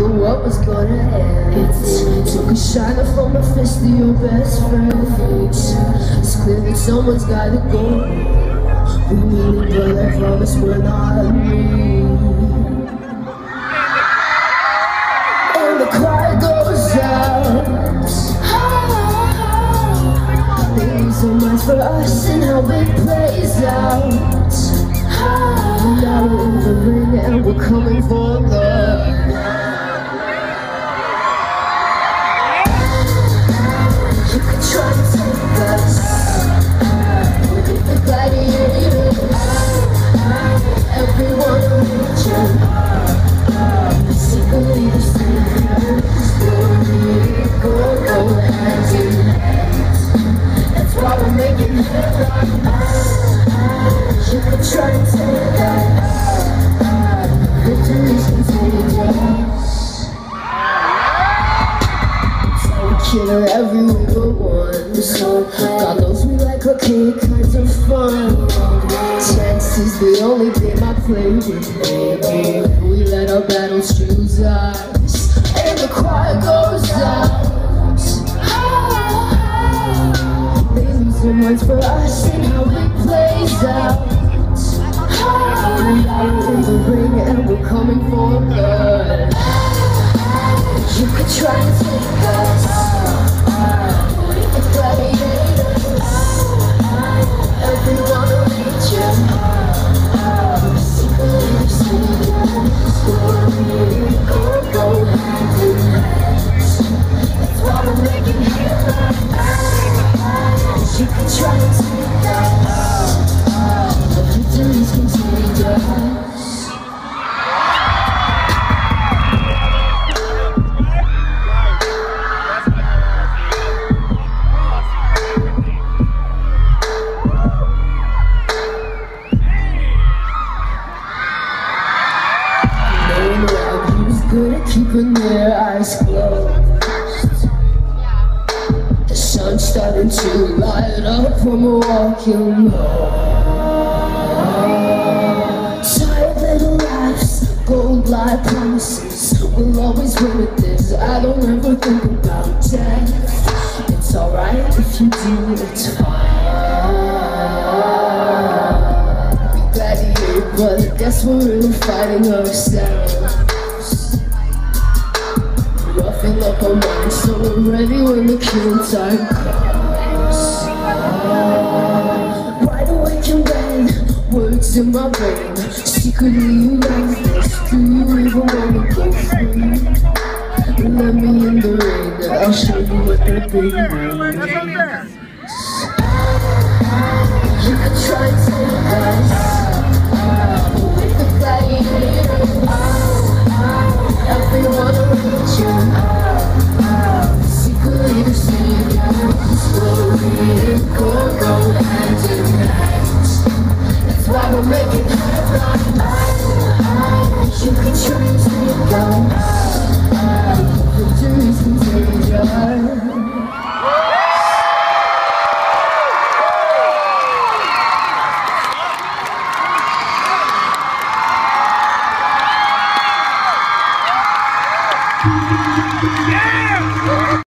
the world was gonna end. Took a shiner from the fist of your best friend. It's clear that someone's gotta go. We mean it, but I promise we're not me. And the cry goes out. There's so much for us and how it plays out. Now we're the ring and we're coming for love Killer every little one So God knows we like arcade kinds of fun Chances the only game I play with baby We let our battles choose us And the choir goes out try to take keeping their eyes closed. The sun's starting to light up when we're walking home Tired little laughs, gold-like promises. We'll always win at this, I don't ever think about death. It's alright if you do, it's fine. We gladiate, but I guess we're really fighting ourselves fill up our so ready when the killing time comes. Wide awake and when words in my brain. Secretly you like this, do you even wanna go free? Let me in the ring, I'll show you what that big means. You could try to Yeah!